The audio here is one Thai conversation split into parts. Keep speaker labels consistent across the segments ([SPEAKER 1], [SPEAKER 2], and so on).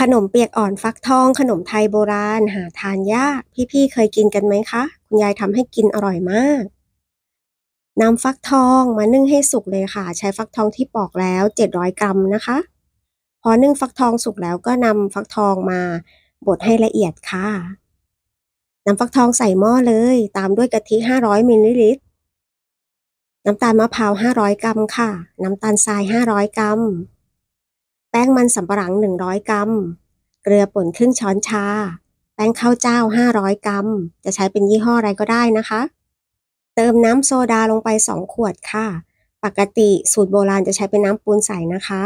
[SPEAKER 1] ขนมเปียกอ่อนฟักทอง ขนมไทยโบราณ หาทานยาก พี่ๆเคยกินกันไหมคะ คุณยายทำให้กินอร่อยมากนำฟักทองมานึ่งให้สุกเลยค่ะ ใช้ฟักทองที่ปอกแล้ว 700 กรัมนะคะ พอนึ่งฟักทองสุกแล้วก็นำฟักทองมาบดให้ละเอียดค่ะนำฟักทองใส่หม้อเลย ตามด้วยกะทิ 500มิลลิลิตร น้ำตาลมะพร้าว 500 กรัมค่ะ น้ำตาลทราย 500 กรัม ป้งมันสำปะหลัง 100 กรัม เกลือป่นครึ่งช้อนชา แป้งข้าวเจ้า 500 กรัม จะใช้เป็นยี่ห้ออะไรก็ได้นะคะ เติมน้ำโซดาลงไป 2 ขวดค่ะ ปกติสูตรโบราณจะใช้เป็นน้ำปูนใสนะคะ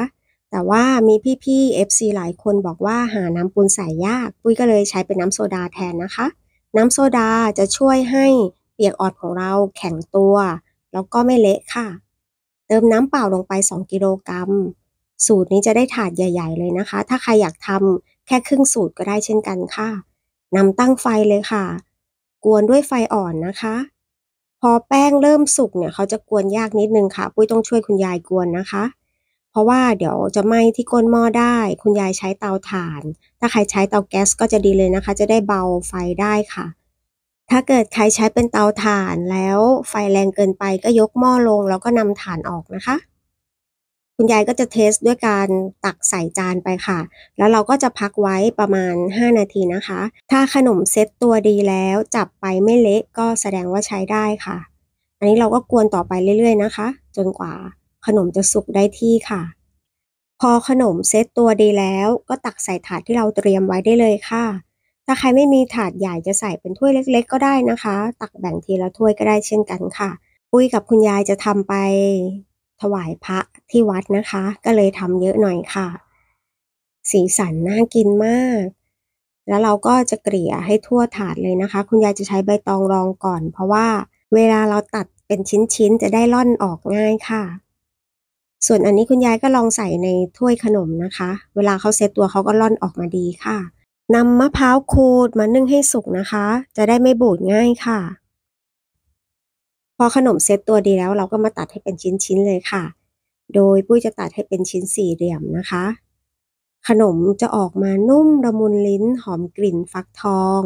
[SPEAKER 1] แต่ว่ามีพี่ๆ FC หลายคนบอกว่าหาน้ำปูนใสยาก ปุ้ยก็เลยใช้เป็นน้ำโซดาแทนนะคะ น้ำโซดาจะช่วยให้เปียกออนของเราแข็งตัว แล้วก็ไม่เละค่ะ เติมน้ำเปล่าลงไป 2 กิโลกรัม สูตรนี้จะได้ถาดใหญ่ ๆ เลยนะคะ ถ้าใครอยากทำแค่ครึ่งสูตรก็ได้เช่นกันค่ะนำตั้งไฟเลยค่ะ กวนด้วยไฟอ่อนนะคะ พอแป้งเริ่มสุกเนี่ยเขาจะกวนยากนิดนึงค่ะ ปุ้ยต้องช่วยคุณยายกวนนะคะ เพราะว่าเดี๋ยวจะไหม้ที่ก้นหม้อได้ คุณยายใช้เตาถ่าน ถ้าใครใช้เตาแก๊สก็จะดีเลยนะคะ จะได้เบาไฟได้ค่ะถ้าเกิดใครใช้เป็นเตาถ่านแล้วไฟแรงเกินไปก็ยกหม้อลงแล้วก็นำถ่านออกนะคะ คุณยายก็จะเทสด้วยการตักใส่จานไปค่ะ แล้วเราก็จะพักไว้ประมาณ 5 นาทีนะคะ ถ้าขนมเซ็ตตัวดีแล้วจับไปไม่เละก็แสดงว่าใช้ได้ค่ะ อันนี้เราก็กวนต่อไปเรื่อยๆนะคะ จนกว่าขนมจะสุกได้ที่ค่ะ พอขนมเซ็ตตัวดีแล้วก็ตักใส่ถาดที่เราเตรียมไว้ได้เลยค่ะ ถ้าใครไม่มีถาดใหญ่จะใส่เป็นถ้วยเล็ก ๆ ก็ได้นะคะ ตักแบ่งทีละถ้วยก็ได้เช่นกันค่ะปุ้ยกับคุณยายจะทำไป ถวายพระที่วัดนะคะ ก็เลยทำเยอะหน่อยค่ะ สีสันน่ากินมาก แล้วเราก็จะเกลี่ยให้ทั่วถาดเลยนะคะ คุณยายจะใช้ใบตองรองก่อน เพราะว่าเวลาเราตัดเป็นชิ้นๆ จะได้ล่อนออกง่ายค่ะ ส่วนอันนี้คุณยายก็ลองใส่ในถ้วยขนมนะคะ เวลาเขาเซตตัวเขาก็ล่อนออกมาดีค่ะนำมะพร้าวขูดมานึ่งให้สุกนะคะ จะได้ไม่บูดง่ายค่ะ พอขนมเซตตัวดีแล้วเราก็มาตัดให้เป็นชิ้นๆเลยค่ะ โดยปุ้ยจะตัดให้เป็นชิ้นสี่เหลี่ยมนะคะ ขนมจะออกมานุ่มละมุนลิ้นหอมกลิ่นฟักทอง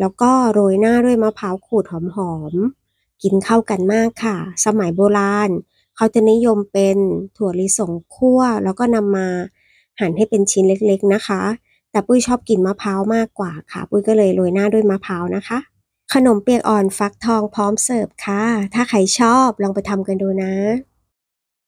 [SPEAKER 1] แล้วก็โรยหน้าด้วยมะพร้าวขูดหอมๆ กินเข้ากันมากค่ะ สมัยโบราณ เขาจะนิยมเป็นถั่วลิสงคั่ว แล้วก็นำมาหั่นให้เป็นชิ้นเล็กๆนะคะ แต่ปุ้ยชอบกินมะพร้าวมากกว่าค่ะ ปุ้ยก็เลยโรยหน้าด้วยมะพร้าวนะคะ ขนมเปียกอ่อนฟักทองพร้อมเสิร์ฟค่ะ ถ้าใครชอบลองไปทำกันดูนะ